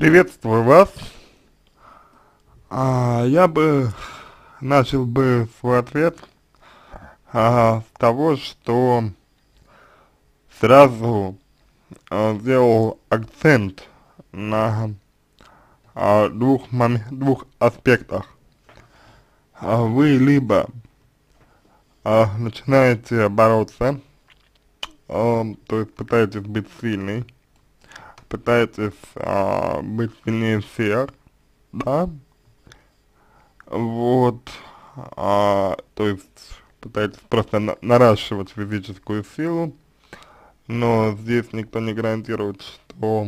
Приветствую вас. А, я бы начал бы свой ответ а, с того, что сразу а, сделал акцент на а, двух, двух аспектах. А, вы либо а, начинаете бороться, а, то есть пытаетесь быть сильной, пытаетесь а, быть сильнее всех, да, вот, а, то есть пытаетесь просто на наращивать физическую силу, но здесь никто не гарантирует, что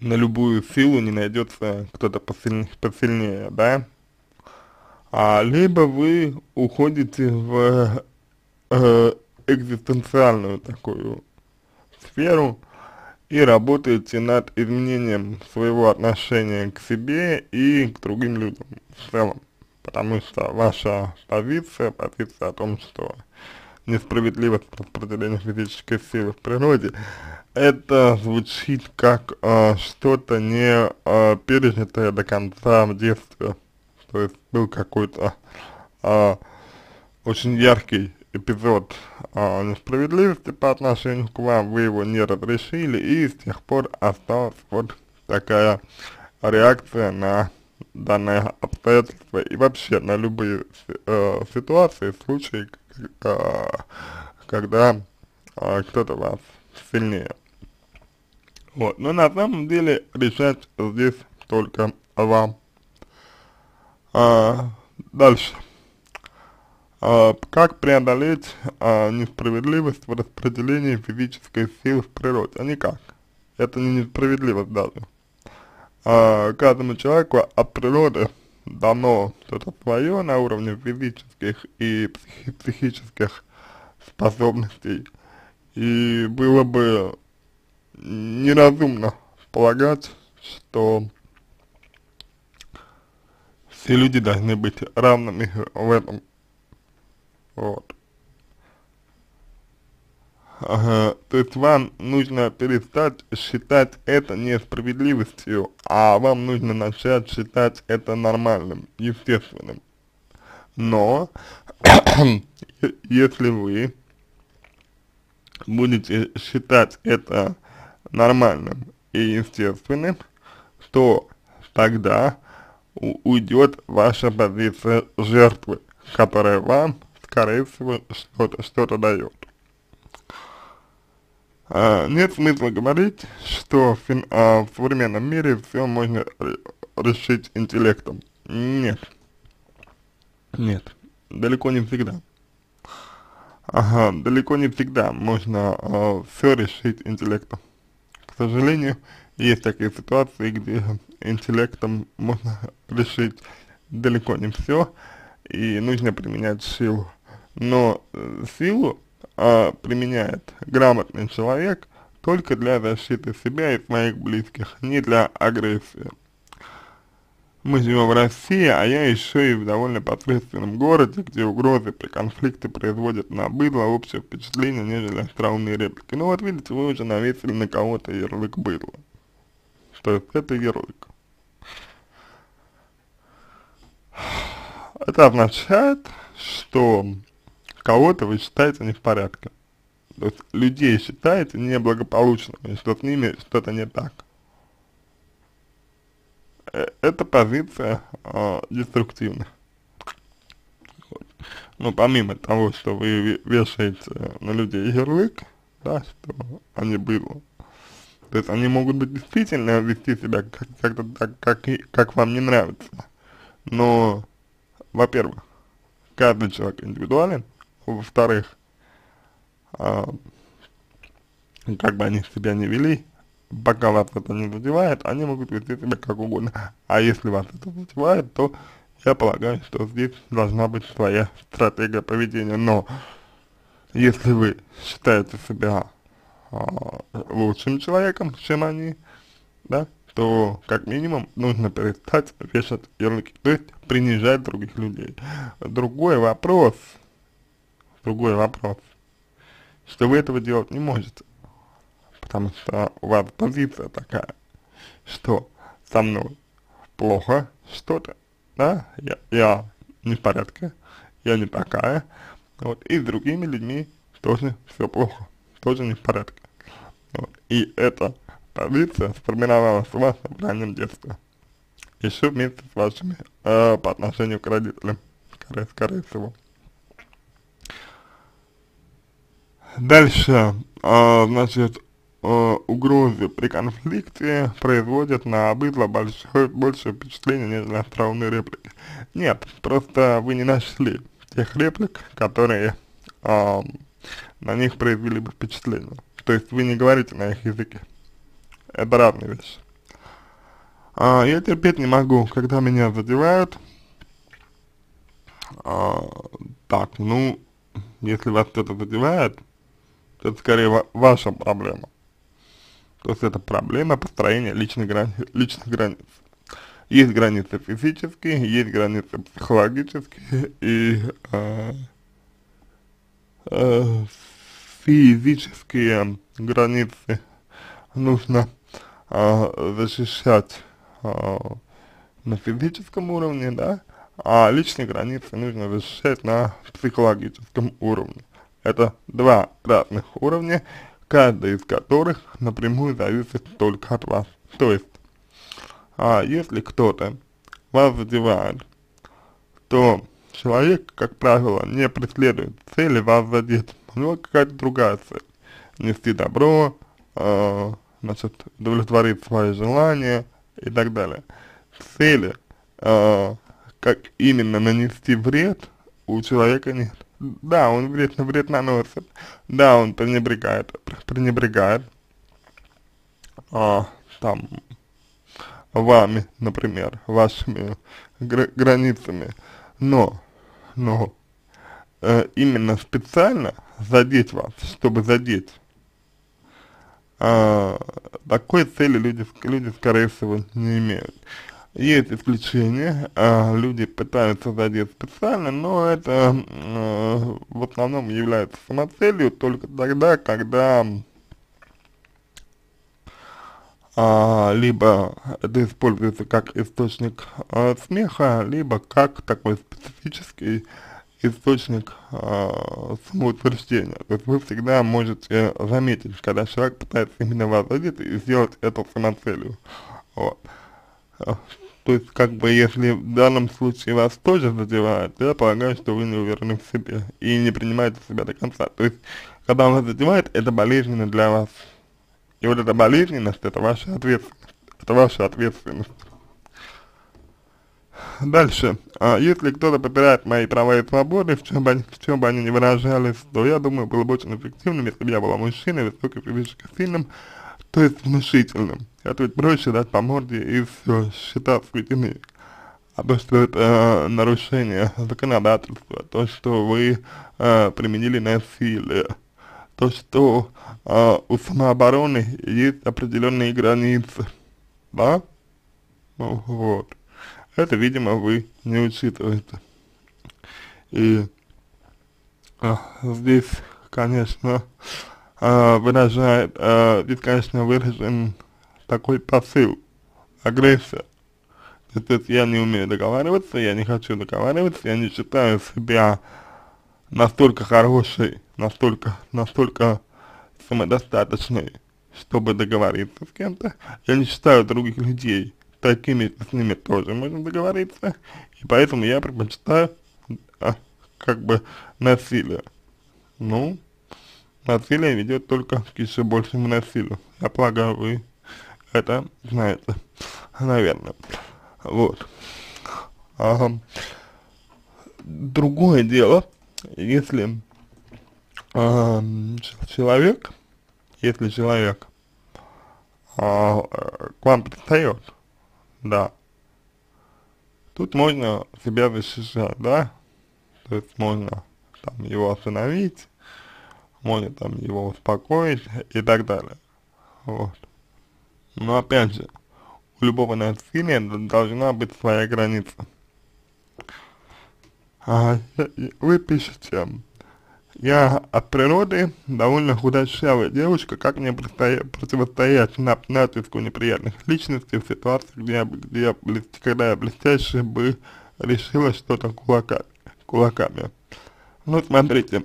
на любую силу не найдется кто-то посильнее, посильнее, да, а, либо вы уходите в э, экзистенциальную такую сферу и работаете над изменением своего отношения к себе и к другим людям в целом. Потому что ваша позиция, позиция о том, что несправедливость распределения физической силы в природе, это звучит как э, что-то не э, пережитое до конца в детстве. То есть был какой-то э, очень яркий эпизод э, несправедливости по отношению к вам, вы его не разрешили, и с тех пор осталась вот такая реакция на данное обстоятельство и вообще на любые э, ситуации, случаи, э, когда э, кто-то вас сильнее. Вот, но на самом деле решать здесь только вам. А, дальше. А, как преодолеть а, несправедливость в распределении физической силы в природе? А никак. Это не несправедливость даже. А, каждому человеку от природы дано что-то свое на уровне физических и психи психических способностей. И было бы неразумно полагать, что все люди должны быть равными в этом вот. Ага, то есть вам нужно перестать считать это несправедливостью, а вам нужно начать считать это нормальным, естественным. Но, если вы будете считать это нормальным и естественным, то тогда уйдет ваша позиция жертвы, которая вам скорее всего, что-то что, -то, дает. А, нет смысла говорить, что в, а, в современном мире все можно решить интеллектом. Нет. Нет. Далеко не всегда. Ага, далеко не всегда можно а, все решить интеллектом. К сожалению, есть такие ситуации, где интеллектом можно решить далеко не все, и нужно применять силу но э, силу а, применяет грамотный человек только для защиты себя и своих близких, не для агрессии. Мы живем в России, а я еще и в довольно посредственном городе, где угрозы при конфликте производят на быдло общее впечатление, нежели остроумные реплики. Ну вот видите, вы уже навесили на кого-то ярлык быдла. То есть это ярлык. Это означает, что кого-то вы считаете не в порядке. То есть людей считаете неблагополучными, что с ними что-то не так. Э, это позиция э, деструктивная. Вот. Ну, помимо того, что вы вешаете на людей ярлык, да, что они было. То есть они могут быть действительно вести себя как-то так, как, как вам не нравится. Но, во-первых, каждый человек индивидуален, во-вторых, а, как бы они себя не вели, пока вас это не задевает, они могут вести себя как угодно. А если вас это задевает, то я полагаю, что здесь должна быть своя стратегия поведения. Но если вы считаете себя а, лучшим человеком, чем они, да, то как минимум нужно перестать вешать ярлыки, то есть принижать других людей. Другой вопрос – другой вопрос, что вы этого делать не можете. потому что у вас позиция такая, что со мной плохо что-то, да, я, я не в порядке, я не такая, вот, и с другими людьми тоже все плохо, тоже не в порядке. Вот, и эта позиция сформировалась у вас в раннем детстве, еще вместе с вашими, э, по отношению к родителям, скорее, скорее всего. Дальше, э, значит, э, угрозы при конфликте производят на быдло большое, большее впечатление, нежели остроумные реплики. Нет, просто вы не нашли тех реплик, которые э, на них произвели бы впечатление. То есть вы не говорите на их языке. Это разные вещи. А, я терпеть не могу, когда меня задевают. А, так, ну, если вас кто-то задевает, это скорее ва ваша проблема. То есть это проблема построения личных, грани личных границ. Есть границы физические, есть границы психологические и э, э, физические границы нужно э, защищать э, на физическом уровне, да, а личные границы нужно защищать на психологическом уровне. Это два разных уровня, каждый из которых напрямую зависит только от вас. То есть, а если кто-то вас задевает, то человек, как правило, не преследует цели вас задеть. У него какая-то другая цель. Нести добро, э, значит, удовлетворить свои желания и так далее. Цели, э, как именно нанести вред, у человека нет. Да, он вред, вред наносит, да, он пренебрегает, пренебрегает, а, там, вами, например, вашими гра границами, но, но, э, именно специально задеть вас, чтобы задеть, э, такой цели люди, люди, скорее всего, не имеют. Есть исключения, э, люди пытаются задеть специально, но это э, в основном является самоцелью только тогда, когда э, либо это используется как источник э, смеха, либо как такой специфический источник э, самоутверждения. То есть вы всегда можете заметить, когда человек пытается именно вас задеть и сделать это самоцелью. Вот. То есть, как бы, если в данном случае вас тоже задевает, я полагаю, что вы не уверены в себе и не принимаете себя до конца. То есть, когда вас задевает, это болезненно для вас. И вот эта болезненность, это ваша ответственность. Это ваша ответственность. Дальше. А, если кто-то попирает мои права и свободы, в чем, бы они, в чем бы они ни выражались, то я думаю, было бы очень эффективным, если бы я была мужчиной, высоким, физически сильным, то есть внушительным. Это ведь проще дать по морде и все, считаться людьми. А то, что это э, нарушение законодательства, то, что вы э, применили насилие, то, что э, у самообороны есть определенные границы, да? Ну, вот. Это, видимо, вы не учитываете. И э, здесь, конечно, э, выражает, э, здесь, конечно, выражен такой посыл, агрессия. То есть я не умею договариваться, я не хочу договариваться, я не считаю себя настолько хорошей, настолько, настолько самодостаточной, чтобы договориться с кем-то. Я не считаю других людей такими, с ними тоже можно договориться, и поэтому я предпочитаю, а, как бы, насилие. Ну, насилие ведет только к еще большему насилию. Я полагаю, вы это знаете, наверное. Вот. Ага. Другое дело, если э, человек, если человек э, к вам пристает, да, тут можно себя защищать, да, то есть можно там его остановить, можно там его успокоить и так далее, вот. Но опять же, у любого насилия должна быть своя граница. А, вы пишете, я от природы довольно худощавая девушка, как мне противостоять на, натиску неприятных личностей в ситуации, где я, где я, когда я блестяще бы решила что-то кулака, кулаками. Ну, смотрите,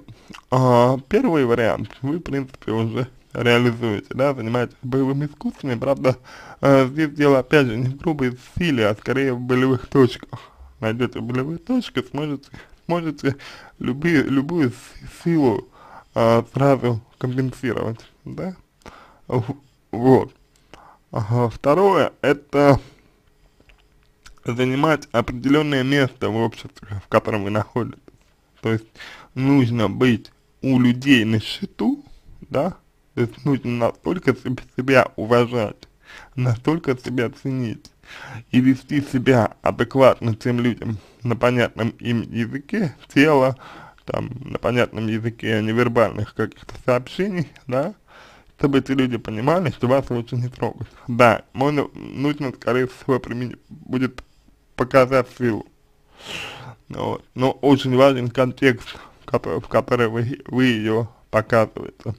э, первый вариант вы, в принципе, уже реализуете, да, занимаетесь боевыми искусствами, правда, э, здесь дело, опять же, не в грубой силе, а скорее в болевых точках. Найдете болевые точки, сможете можете люби, любую силу а, сразу компенсировать, да, вот. Ага, второе, это занимать определенное место в обществе, в котором вы находитесь. То есть нужно быть у людей на счету, да, то есть нужно настолько себя уважать, настолько себя ценить, и вести себя адекватно тем людям на понятном им языке тела, там, на понятном языке невербальных каких-то сообщений, да, чтобы эти люди понимали, что вас лучше не трогать. Да, можно, нужно, скорее всего, применить, будет показать силу. Вот. Но очень важен контекст, в который вы, вы ее показываете.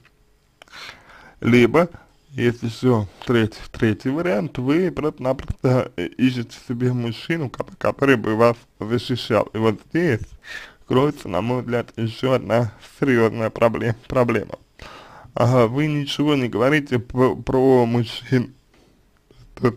Либо есть еще третий, третий вариант, вы просто-напросто ищете себе мужчину, который бы вас защищал. И вот здесь кроется, на мой взгляд, еще одна серьезная проблем, проблема. Вы ничего не говорите про мужчин,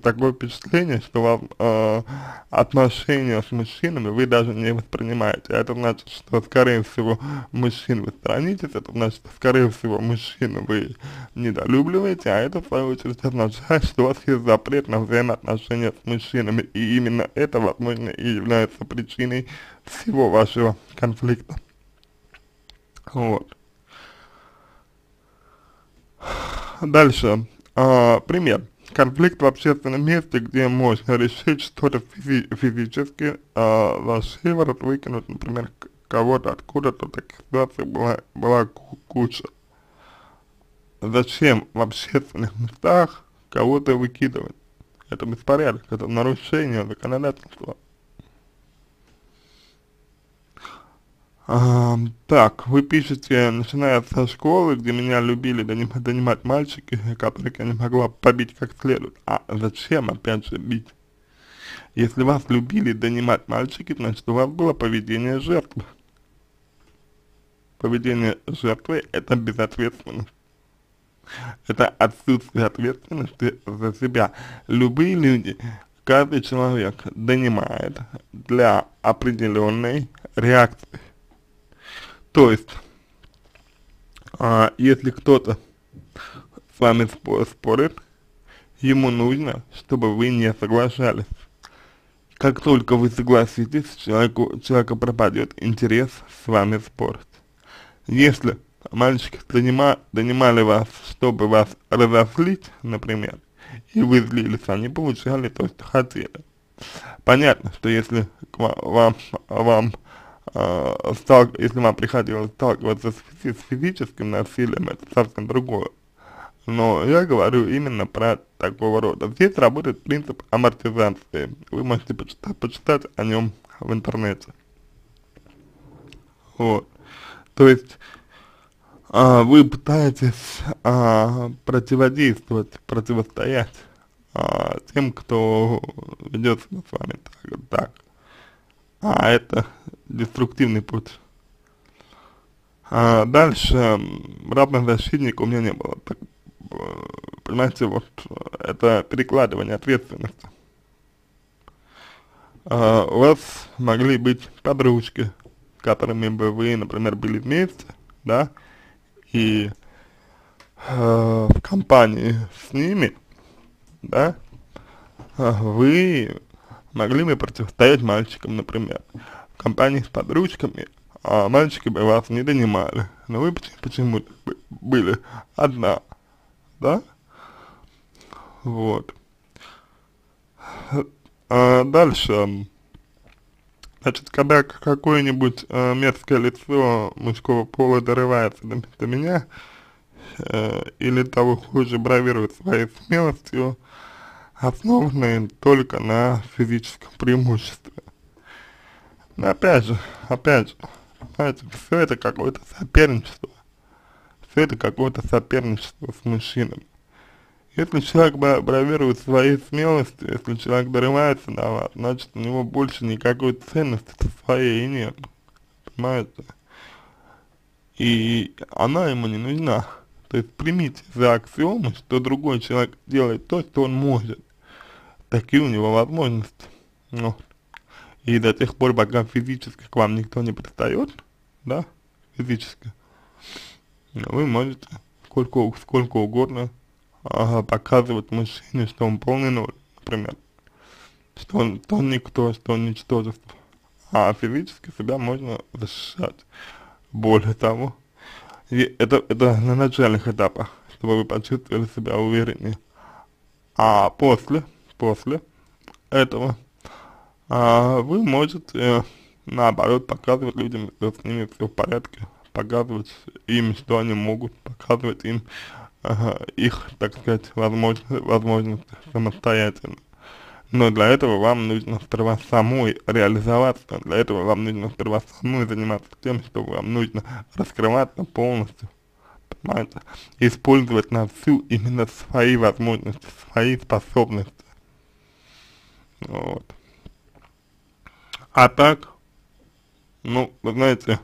такое впечатление, что у вас э, отношения с мужчинами вы даже не воспринимаете. Это значит, что скорее всего мужчин вы сторонитесь, это значит, что скорее всего мужчину вы недолюбливаете, а это в свою очередь означает, что у вас есть запрет на взаимоотношения с мужчинами, и именно это, возможно, и является причиной всего вашего конфликта. Вот. Дальше. А, пример конфликт в общественном месте, где можно решить что-то физи физически, а за шиворот выкинуть, например, кого-то откуда-то, таких ситуаций была, была куча. Зачем в общественных местах кого-то выкидывать? Это беспорядок, это нарушение законодательства. Так, вы пишете, начиная со школы, где меня любили донимать мальчики, которых я не могла побить как следует. А зачем опять же бить? Если вас любили донимать мальчики, значит у вас было поведение жертвы. Поведение жертвы это безответственность. Это отсутствие ответственности за себя. Любые люди, каждый человек донимает для определенной реакции то есть, а, если кто-то с вами спор спорит, ему нужно, чтобы вы не соглашались. Как только вы согласитесь, человеку, человека пропадет интерес с вами спорить. Если мальчики донима, донимали вас, чтобы вас разослить, например, и вы злились, они получали то, что хотели. Понятно, что если вам, вам э, если вам приходилось сталкиваться с, с физическим насилием, это совсем другое. Но я говорю именно про такого рода. Здесь работает принцип амортизации. Вы можете почитать, почитать о нем в интернете. Вот. То есть, а, вы пытаетесь а, противодействовать, противостоять а, тем, кто ведет себя с вами так, так. А это деструктивный путь. А дальше, равных защитник у меня не было. Так, понимаете, вот это перекладывание ответственности. А, у вас могли быть подружки, которыми бы вы, например, были вместе, да, и э, в компании с ними, да, вы могли бы противостоять мальчикам, например компании с подружками, а мальчики бы вас не донимали, но вы почему-то были одна, да? Вот. А дальше, значит, когда какое-нибудь э, мерзкое лицо мужского пола дорывается до, до меня, э, или того хуже бравирует своей смелостью, основанной только на физическом преимуществе. Но опять же, опять же, Понимаете, все это какое-то соперничество. Все это какое-то соперничество с мужчинами. Если человек бравирует своей смелостью, если человек дорывается на вас, значит у него больше никакой ценности своей нет. Понимаете? И она ему не нужна. То есть примите за аксиому, что другой человек делает то, что он может. Такие у него возможности. Ну. И до тех пор, пока физически к вам никто не пристает, да, физически, вы можете сколько, сколько угодно ага, показывать мужчине, что он полный ноль, например. Что он, что он никто, что он ничтожество. А физически себя можно защищать. Более того, и это, это на начальных этапах, чтобы вы почувствовали себя увереннее. А после, после этого а, вы можете, наоборот, показывать людям, что с ними все в порядке, показывать им, что они могут, показывать им uh, их, так сказать, возможно, возможности самостоятельно. Но для этого вам нужно сперва самой реализоваться, для этого вам нужно сперва самой заниматься тем, что вам нужно раскрываться полностью, понимаете, использовать на всю именно свои возможности, свои способности. Вот. А так, ну, вы знаете,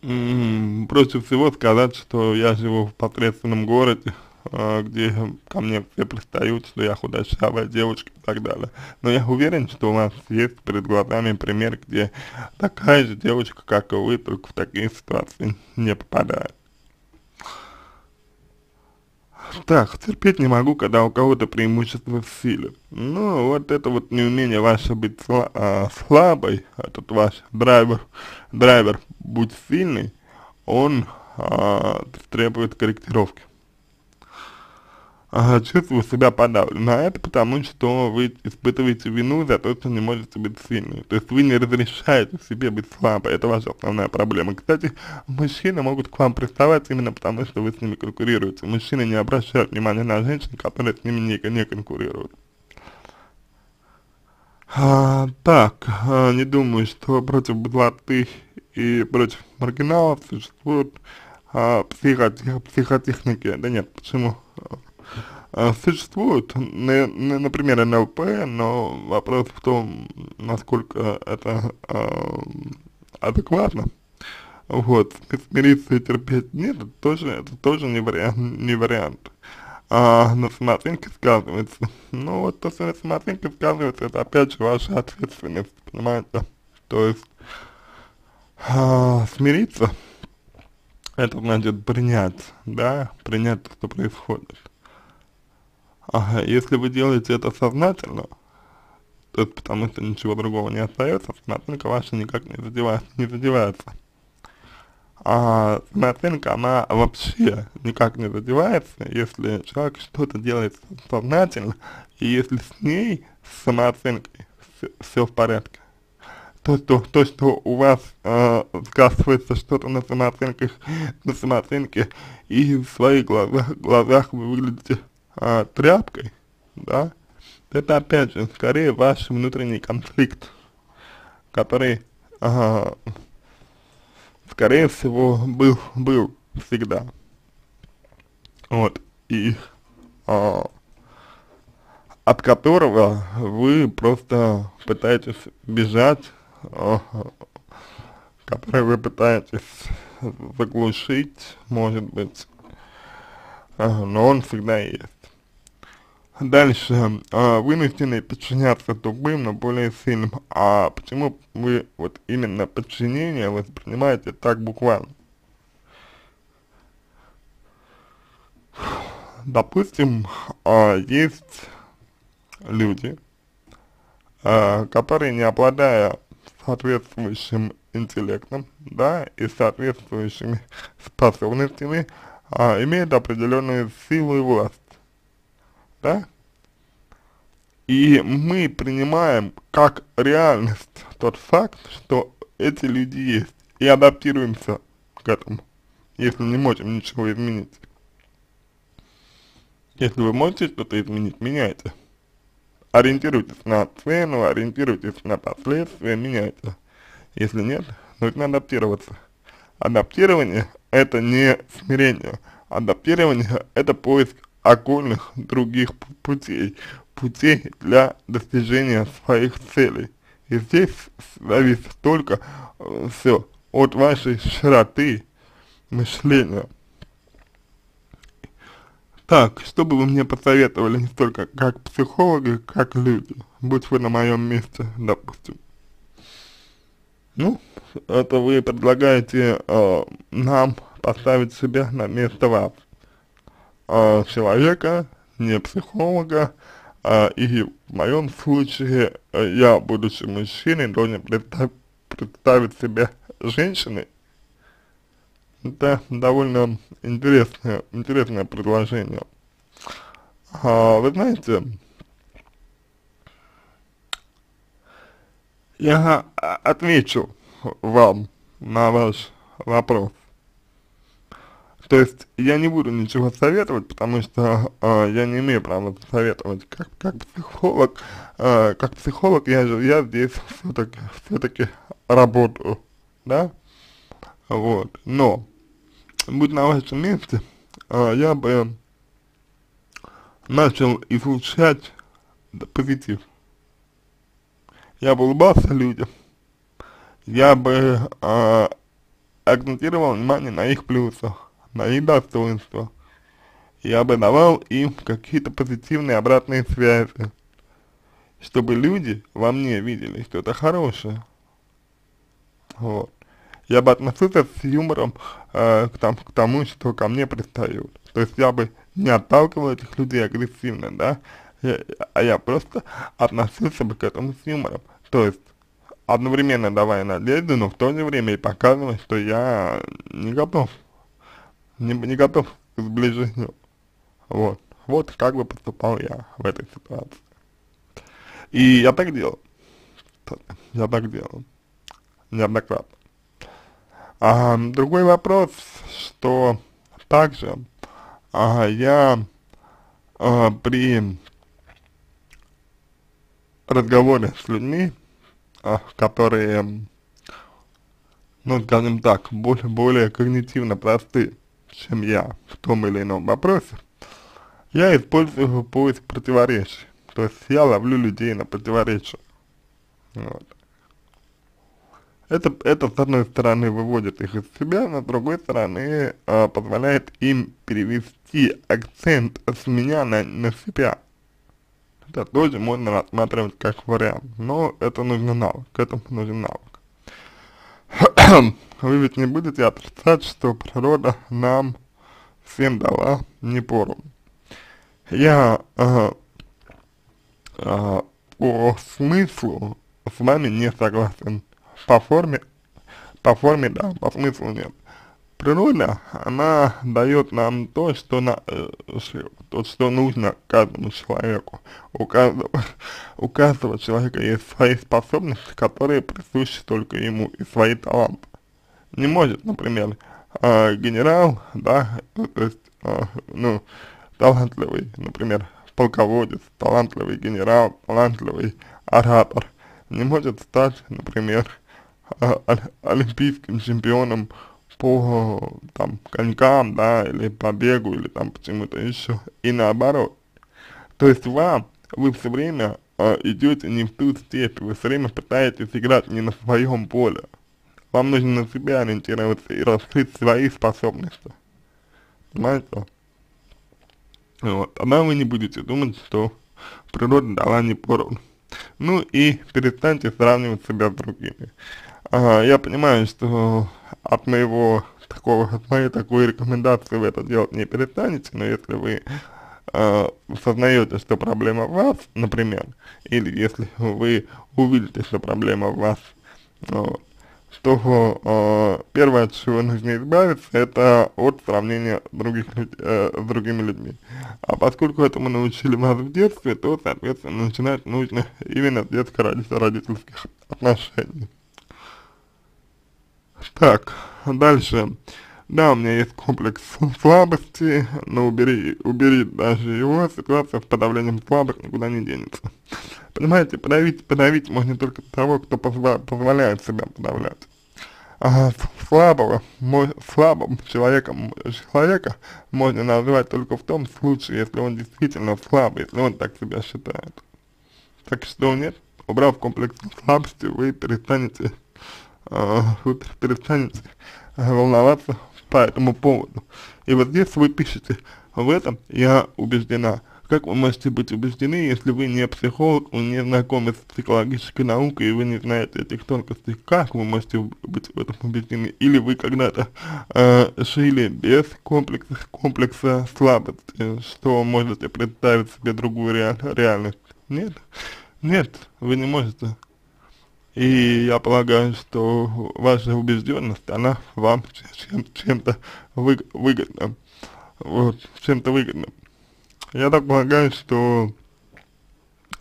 проще всего сказать, что я живу в посредственном городе, э, где ко мне все пристают, что я худощавая девочка и так далее. Но я уверен, что у вас есть перед глазами пример, где такая же девочка, как и вы, только в такие ситуации не попадает. Так, терпеть не могу, когда у кого-то преимущество в силе. Ну, вот это вот неумение ваше быть сла а, слабой, этот ваш драйвер, драйвер, будь сильный, он а, требует корректировки ага, чувствую себя подавленно. А это потому, что вы испытываете вину за то, что не можете быть сильным. То есть вы не разрешаете себе быть слабой. Это ваша основная проблема. Кстати, мужчины могут к вам приставать именно потому, что вы с ними конкурируете. Мужчины не обращают внимания на женщин, которые с ними не, не конкурируют. А, так, а, не думаю, что против быдлоты и против маргиналов существуют а, психотех, психотехники. Да нет, почему? А, существуют, например, НЛП, но вопрос в том, насколько это э, адекватно. Вот, смириться и терпеть нет, это тоже, это тоже не вариант, не вариант. А на самооценке сказывается. Ну вот то, что на самооценке сказывается, это опять же ваша ответственность, понимаете? То есть а, смириться, это значит принять, да, принять то, что происходит. Ага, если вы делаете это сознательно, то есть потому что ничего другого не остается, самооценка ваша никак не задевается, не задевается. А самооценка, она вообще никак не задевается, если человек что-то делает сознательно, и если с ней, с самооценкой, все, в порядке. То, то, то, что у вас э, сказывается что-то на самооценках, на самооценке, и в своих глазах, глазах вы выглядите а, тряпкой, да, это опять же скорее ваш внутренний конфликт, который, а, скорее всего, был, был всегда. Вот, и а, от которого вы просто пытаетесь бежать, а, который вы пытаетесь заглушить, может быть, но он всегда есть. Дальше, э, вынуждены подчиняться тупым, но более сильным. А почему вы вот именно подчинение воспринимаете так буквально? Допустим, э, есть люди, э, которые не обладая соответствующим интеллектом, да, и соответствующими способностями, имеют определенную силу и власть да? И мы принимаем как реальность тот факт, что эти люди есть, и адаптируемся к этому, если не можем ничего изменить. Если вы можете что-то изменить, меняйте. Ориентируйтесь на цену, ориентируйтесь на последствия, меняйте. Если нет, нужно адаптироваться. Адаптирование это не смирение, адаптирование это поиск окольных других путей, путей для достижения своих целей. И здесь зависит только э, все от вашей широты мышления. Так, что бы вы мне посоветовали не столько как психологи, как люди, будь вы на моем месте, допустим. Ну, это вы предлагаете э, нам поставить себя на место вас, э, человека, не психолога, э, и в моем случае э, я, будучи мужчиной, должен представ представить себя женщиной, это довольно интересное, интересное предложение. А, вы знаете, я отвечу вам на ваш вопрос. То есть я не буду ничего советовать, потому что э, я не имею права советовать. Как, как психолог, э, как психолог я же я здесь все-таки все-таки работаю, да? Вот. Но будь на вашем месте, э, я бы начал излучать позитив. Я бы улыбался людям, я бы э, акцентировал внимание на их плюсах, на их достоинствах. Я бы давал им какие-то позитивные обратные связи, чтобы люди во мне видели что-то хорошее. Вот я бы относился с юмором э, к, там, к тому, что ко мне пристают. То есть я бы не отталкивал этих людей агрессивно, да, я, а я просто относился бы к этому с юмором. То есть одновременно давая надежду, но в то же время и показывая, что я не готов, не, не готов к сближению. Вот. Вот как бы поступал я в этой ситуации. И я так делал. Я так делал. Неоднократно. А, другой вопрос, что также а, я а, при разговоре с людьми, а, которые, ну скажем так, более, более когнитивно просты, чем я в том или ином вопросе, я использую поиск противоречий. То есть я ловлю людей на противоречия. Вот. Это, это, с одной стороны, выводит их из себя, но с другой стороны, э, позволяет им перевести акцент с меня на, на себя. Это тоже можно рассматривать как вариант, но это нужно навык, к этому нужен навык. Вы ведь не будете отрицать, что природа нам всем дала не пору. Я э, э, по смыслу с вами не согласен по форме, по форме, да, по смыслу нет. Природа, она дает нам то, что, на, э, то, что нужно каждому человеку. У каждого, у каждого человека есть свои способности, которые присущи только ему, и свои таланты. Не может, например, э, генерал, да, то есть, э, ну, талантливый, например, полководец, талантливый генерал, талантливый оратор, не может стать, например, а, олимпийским чемпионом по там конькам, да, или по бегу, или там почему-то еще, и наоборот. То есть вам, вы все время э, идете не в ту степь, вы все время пытаетесь играть не на своем поле. Вам нужно на себя ориентироваться и раскрыть свои способности. Понимаете? Вот. Тогда вы не будете думать, что природа дала не поровну. Ну и перестаньте сравнивать себя с другими. Ага, я понимаю, что от моего такого, от моей такой рекомендации вы это делать не перестанете, но если вы э, сознаете, что проблема в вас, например, или если вы увидите, что проблема в вас, вот, то э, первое, от чего нужно избавиться, это от сравнения других, э, с другими людьми. А поскольку этому научили вас в детстве, то, соответственно, начинать нужно именно с детско-родительских отношений. Так, дальше. Да, у меня есть комплекс слабости, но убери, убери даже его, ситуация с подавлением слабых никуда не денется. Понимаете, подавить, подавить можно только того, кто позва, позволяет себя подавлять. А, слабого, слабым человеком, человека можно назвать только в том случае, если он действительно слабый, если он так себя считает. Так что нет, убрав комплекс слабости, вы перестанете, э, вы перестанете волноваться по этому поводу. И вот здесь вы пишете, в этом я убеждена. Как вы можете быть убеждены, если вы не психолог, вы не знакомы с психологической наукой, и вы не знаете этих тонкостей? Как вы можете быть в этом убеждены? Или вы когда-то э, жили без комплекса, комплекса слабости, что можете представить себе другую реаль, реальность? Нет? Нет, вы не можете. И я полагаю, что ваша убежденность, она вам чем-то чем выгодна. Вот, чем-то выгодна. Я так полагаю, что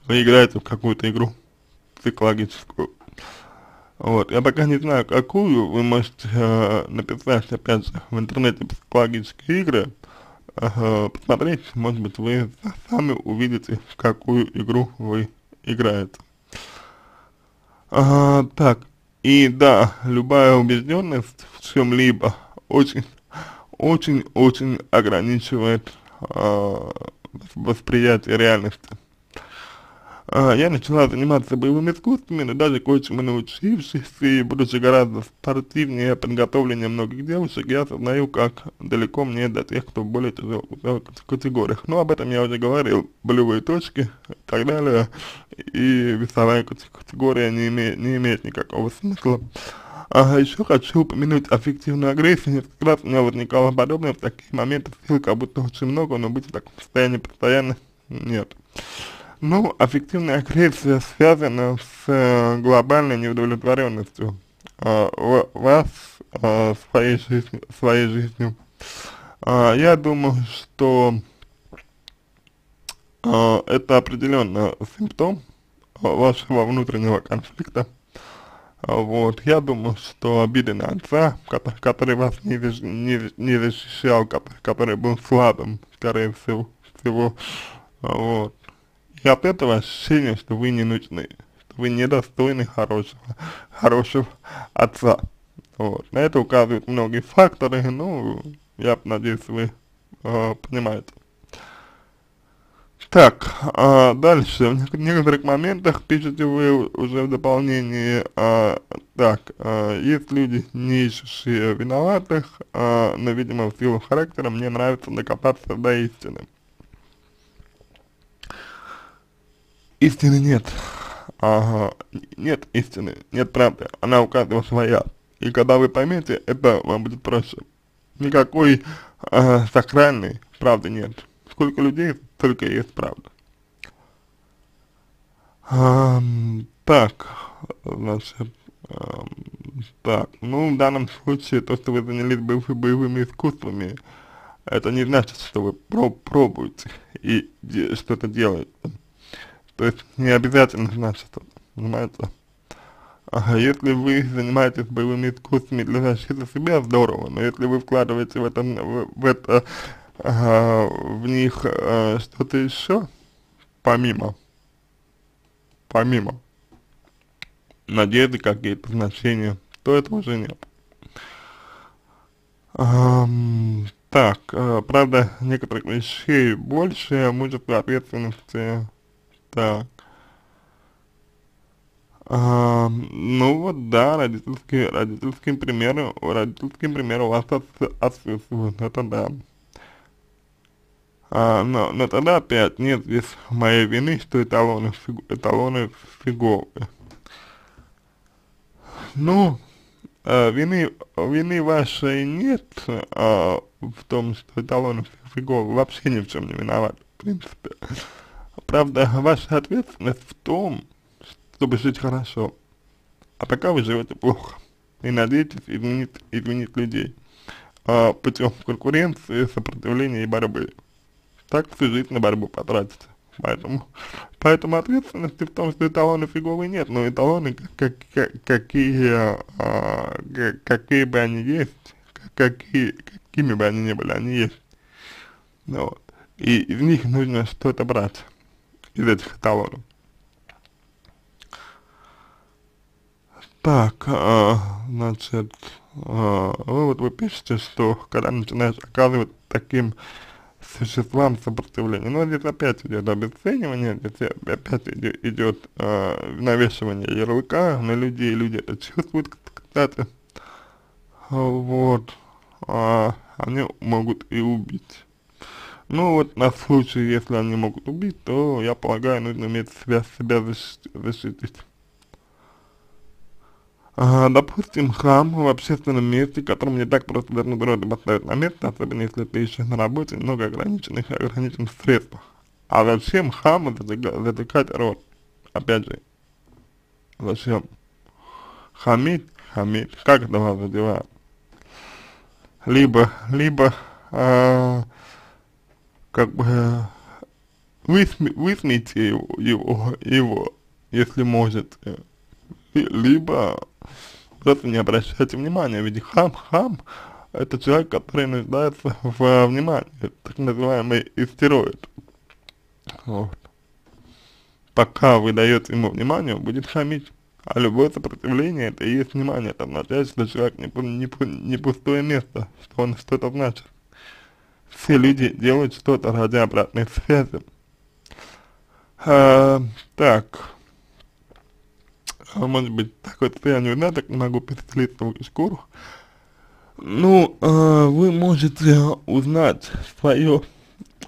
вы играете в какую-то игру психологическую. Вот, я пока не знаю, какую, вы можете э, написать, опять же, в интернете психологические игры, э, посмотреть, может быть, вы сами увидите, в какую игру вы играете. А, так, и да, любая убежденность в чем-либо очень, очень, очень ограничивает а, восприятие реальности. А, я начала заниматься боевыми искусствами, но даже кое-чему научившись и будучи гораздо спортивнее, подготовленнее многих девушек, я осознаю, как далеко мне до тех, кто в более тяжелых категориях. Но об этом я уже говорил, болевые точки и так далее, и весовая категория не, име, не имеет никакого смысла. А еще хочу упомянуть аффективную агрессию. Несколько раз у меня возникало подобное в таких моментах, сил как будто очень много, но быть в таком состоянии постоянно нет. Ну, аффективная агрессия связана с э, глобальной неудовлетворенностью э, вас э, своей, жизнью, своей жизнью. Э, я думаю, что э, это определенно симптом вашего внутреннего конфликта. Вот, я думаю, что обиды на отца, который, который вас не, не, не защищал, который, который был слабым, скорее всего, всего вот. И от этого ощущение, что вы не нужны, что вы недостойны хорошего, хорошего отца. Вот. На это указывают многие факторы, ну, я надеюсь, вы э, понимаете. Так, а дальше, в некоторых моментах пишете вы уже в дополнении, а, так, а, есть люди, не ищущие виноватых, а, но, видимо, в силу характера мне нравится докопаться до истины. Истины нет. Ага, нет истины, нет правды, она у каждого своя. И когда вы поймете, это вам будет проще. Никакой э, сакральной правды нет. Сколько людей, только есть правда. Эм, так, значит, эм, так, ну, в данном случае, то, что вы занялись боевыми искусствами, это не значит, что вы проб пробуете и что-то делаете. То есть не обязательно значит, понимаете? Ага, если вы занимаетесь боевыми искусствами для защиты себя, здорово, но если вы вкладываете в это, в, в это, ага, в них а, что-то еще, помимо, помимо надежды какие-то значения, то это уже нет. Um, так, uh, правда, некоторых вещей больше, мужество, ответственности, так. А, ну вот да, родительские, родительским примером, родительским примером у вас отсутствует, это да. А, но, но тогда опять нет здесь моей вины, что эталоны, эталоны фиговые. Ну, а, вины, вины вашей нет а, в том, что эталоны фиговые, вообще ни в чем не виноват, в принципе. Правда, ваша ответственность в том, чтобы жить хорошо. А пока вы живете плохо. И надеетесь изменить, изменить людей а, путем конкуренции, сопротивления и борьбы. Так всю жизнь на борьбу потратите. Поэтому, поэтому ответственности в том, что эталоны фиговые нет, но эталоны как, как, какие, а, какие бы они есть, какие, какими бы они ни были, они есть. Ну, вот. И из них нужно что-то брать из этих эталонов. Так, а, значит, э, вот вы пишете, что когда начинаешь оказывать таким существам сопротивление. Но здесь опять идет обесценивание, здесь опять идет э, навешивание ярлыка на людей, люди это чувствуют, кстати, вот, а они могут и убить. Ну вот на случай, если они могут убить, то я полагаю, нужно иметь себя, себя защитить. Допустим, храм в общественном месте, которым не так просто даже природы поставить на место, особенно если ты еще на работе, много ограниченных ограниченных средств. А зачем хаму затыкать рот? Опять же, зачем? Хамить, хамить, как это вас задевает? Либо, либо, а, как бы, высме, высмейте его, его, его, если можете, либо просто не обращайте внимания, ведь хам-хам это человек, который нуждается в внимании, так называемый истероид. Вот. Пока вы даете ему внимание, он будет хамить. А любое сопротивление это и есть внимание, это означает, что человек не, не, не пустое место, что он что-то значит. Все люди делают что-то ради обратной связи. А, так. А может быть, такое состояние, да, так могу переселиться в шкуру. Ну, э, вы можете узнать свое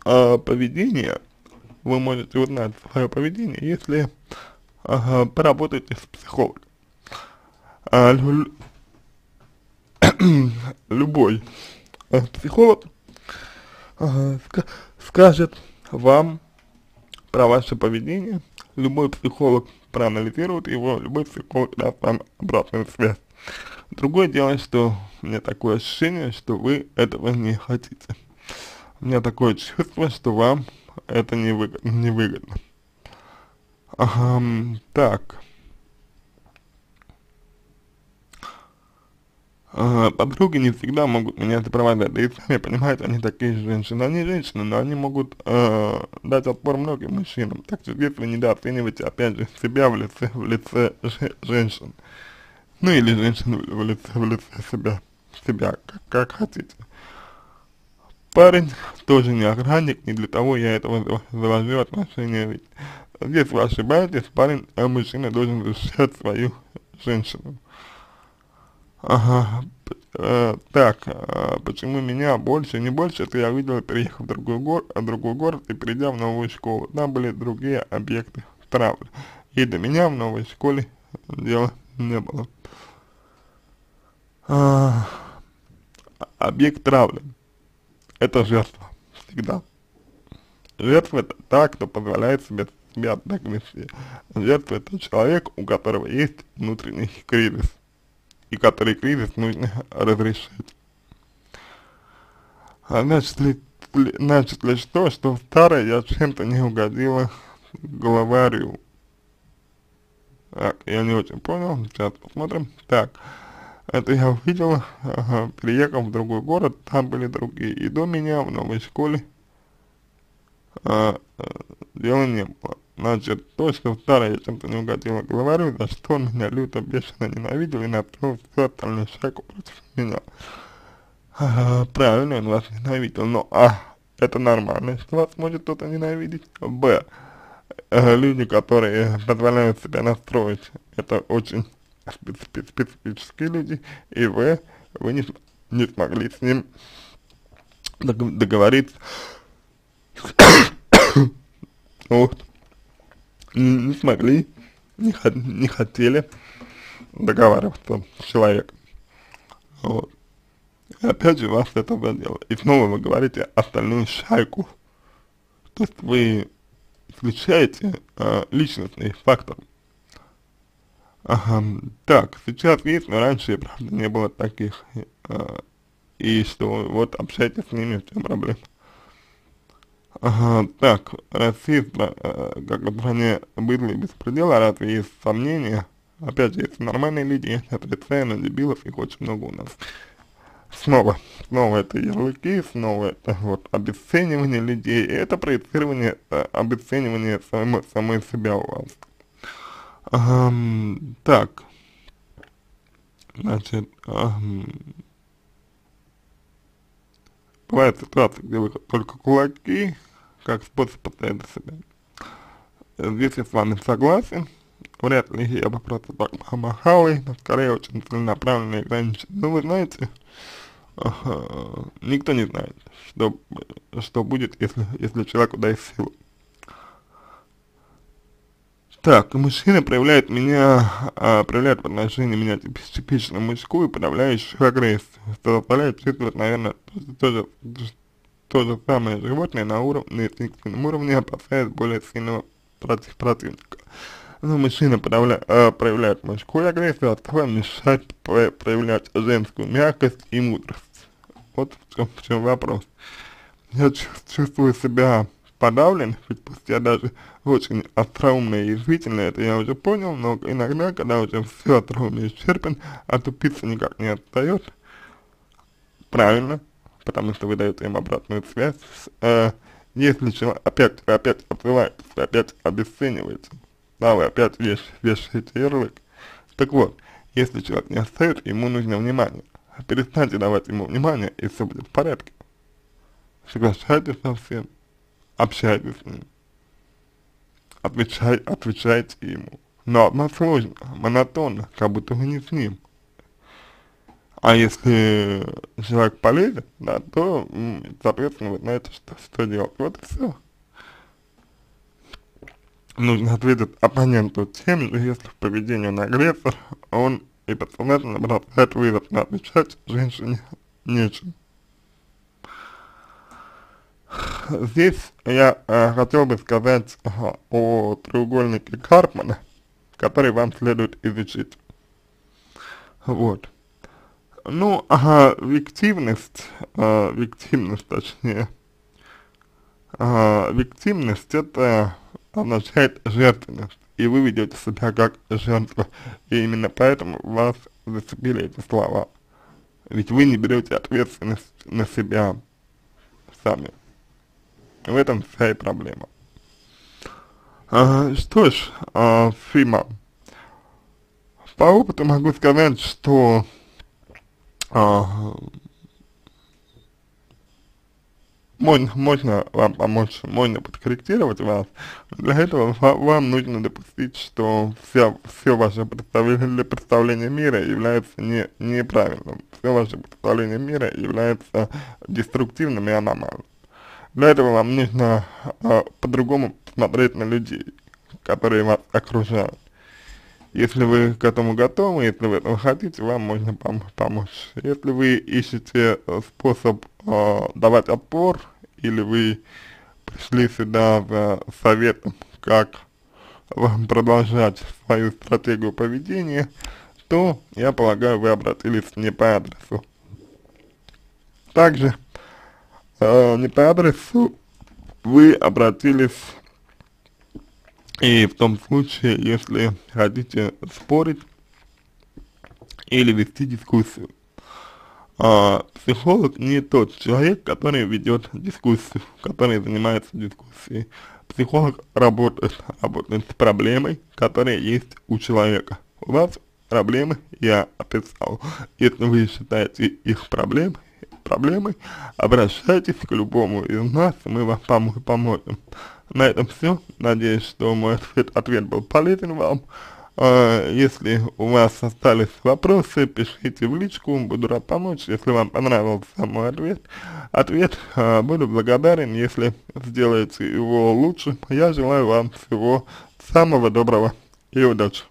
э, поведение, вы можете узнать свое поведение, если э, поработаете с психологом. А, лю любой э, психолог э, ска скажет вам про ваше поведение, любой психолог проанализирует его, любой психолог даст вам обратную связь. Другое дело, что у меня такое ощущение, что вы этого не хотите. У меня такое чувство, что вам это не выгодно. Не выгодно. Ага, так. Подруги не всегда могут меня сопровождать, да и сами понимаете, они такие женщины, они женщины, но они могут uh, дать отпор многим мужчинам, так что если вы недооцениваете, опять же, себя в лице, в лице женщин, ну или женщин в лице, в лице себя, себя, как, как хотите. Парень тоже не охранник, не для того я этого завожу отношения, ведь здесь вы ошибаетесь, парень, а мужчина должен защищать свою женщину. Ага, э, так, э, почему меня больше, не больше, это я видел, переехав в другой, гор, в другой город и придя в новую школу. Там были другие объекты травли. И до меня в новой школе дела не было. А, объект травли. Это жертва. Всегда. Жертва это та, кто позволяет себе себя так вести. Жертва это человек, у которого есть внутренний кризис и который кризис нужно разрешить. А значит ли, значит ли что, что в старой я чем-то не угодила главарю? Так, я не очень понял, сейчас посмотрим. Так, это я увидела, ага, приехав в другой город, там были другие, и до меня в новой школе а, а, дела не было. Значит, то, что в старой я чем-то не угодила главарю, за что он меня люто бешено ненавидел и настроил всю остальную шайку против меня. А, правильно, он вас ненавидел, но А, это нормально, что вас может кто-то ненавидеть. Б, э, люди, которые позволяют себя настроить, это очень специфические люди. И В, вы не, не смогли с ним договориться. вот не смогли, не, не хотели договариваться с человеком. Вот. И опять же вас это задело. И снова вы говорите остальную шайку. То есть вы исключаете э, личностный фактор. Ага, так, сейчас есть, но раньше, правда, не было таких. Э, и что вот общайтесь с ними, в чем проблема. Ага, так, расизм, э, как в стране быдла и беспредела, разве есть сомнения? Опять же, есть нормальные люди, есть отрицаемые дебилов, их очень много у нас. Снова, снова это ярлыки, снова это вот обесценивание людей, и это проецирование, э, обесценивание самой, самой себя у вас. Ага, так, значит, э, бывает ситуация, где вы только кулаки, как способ постоять за себя. Здесь я с вами согласен, вряд ли я бы просто так помахал, но скорее очень целенаправленно и ограничен. Но вы знаете, никто не знает, что, что будет, если, если человеку дай силу. Так, мужчина проявляет меня, а, проявляет в отношении меня типично мужскую подавляющую агрессию, что заставляет чувствовать, наверное, то же, то же самое животное на уровне, на инстинктивном уровне, опасаясь более сильного против противника. Ну, мужчина подавля, э, проявляет мужскую агрессию, а второй мешает проявлять женскую мягкость и мудрость. Вот в чем, в чем вопрос. Я чувствую себя подавлен, ведь пусть я даже очень остроумный и язвительный, это я уже понял, но иногда, когда уже все остроумие исчерпан, а тупица никак не отстает, правильно, потому что вы даете им обратную связь, э, если человек опять, опять обзывается, опять обесценивается, да, вы опять веш, вешаете ярлык, так вот, если человек не отстает, ему нужно внимание, перестаньте давать ему внимание, и все будет в порядке. Соглашайтесь со всем. Общайтесь с ним, отвечай, отвечайте ему, но односложно, монотонно, как будто вы не с ним. А если человек полезет, да, то, соответственно, вы знаете, что, что делать. Вот и все. Нужно ответить оппоненту тем же, если в поведении он агрессор, он и подсознательно бросает вызов, но отвечать женщине нечем. Здесь я э, хотел бы сказать э, о треугольнике Карпмана, который вам следует изучить. Вот. Ну, а виктивность, э, виктивность точнее, э, виктивность это означает жертвенность, и вы ведете себя как жертва, и именно поэтому вас зацепили эти слова. Ведь вы не берете ответственность на себя сами. В этом вся и проблема. А, что ж, а, Фима, по опыту могу сказать, что а, можно, можно вам помочь, можно подкорректировать вас. Для этого вам нужно допустить, что вся, все ваше представление, представление мира является не, неправильным. Все ваше представление мира является деструктивным и аномальным. Для этого вам нужно а, по-другому смотреть на людей, которые вас окружают. Если вы к этому готовы, если вы этого хотите, вам можно пом помочь. Если вы ищете способ э, давать отпор, или вы пришли сюда за советом, как вам продолжать свою стратегию поведения, то, я полагаю, вы обратились не по адресу. Также э, не по адресу вы обратились и в том случае, если хотите спорить или вести дискуссию. А, психолог не тот человек, который ведет дискуссию, который занимается дискуссией. Психолог работает, работает с проблемой, которая есть у человека. У вас проблемы я описал. Если вы считаете их проблем, проблемой, обращайтесь к любому из нас, мы вам пом поможем. На этом все. Надеюсь, что мой ответ, был полезен вам. Uh, если у вас остались вопросы, пишите в личку, буду рад помочь. Если вам понравился мой ответ, ответ uh, буду благодарен, если сделаете его лучше. Я желаю вам всего самого доброго и удачи.